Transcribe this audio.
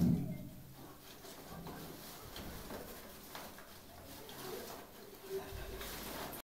Mm-hmm.